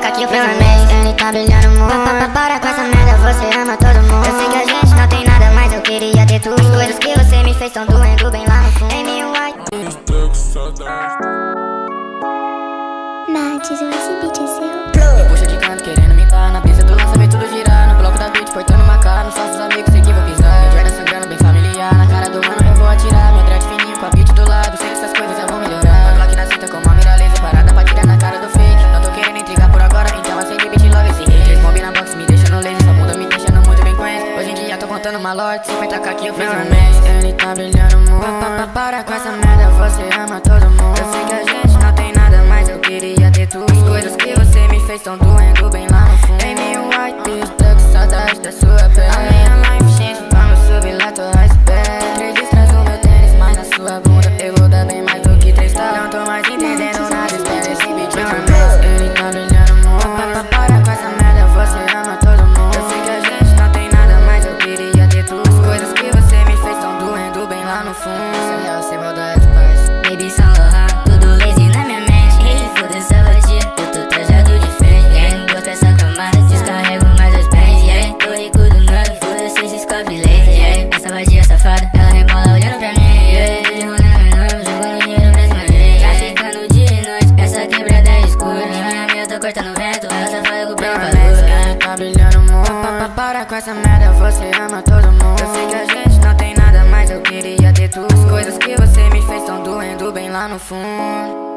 tacar aqui eu fiz um mês Ele tá brilhando muito. Para com essa merda, você ama todo mundo. Eu sei que a gente não tem nada, mas eu queria ter tudo As coisas que você me fez tão doendo bem lá no fundo. Mil white. Mates, esse beat é seu. Puxa de canto querendo uma lorde 50k que eu fiz um mês Ele tá brilhando muito Para com essa merda Você ama todo mundo. Eu sei que a gente não tem nada Mas eu queria ter tudo As coisas que você me fez tão doendo bem lá no fundo Em mil white tears, tô com saudade da sua lá no fundo é real, sem maldade, parça Baby São Laurent, tudo lazy na minha mente Ei, foda-se a vadia, eu tô trajado de frente. Yeah, gosto dessa camada, descarrego mais dois pés Yeah, tô rico do nada, foda-se esses copy-lazy Yeah, essa vadia safada, ela rebola olhando pra mim Yeah, de rolê menor, jogando dinheiro pra cima de mim. Tá ficando dia e noite, essa quebrada é escura. Minha amiga, tô cortando vento, ela só faz o bem Ele tá brilhando muito Para com essa merda, você ama todo mundo. Eu sei que a gente eu queria ter tudo As coisas que você me fez tão doendo bem lá no fundo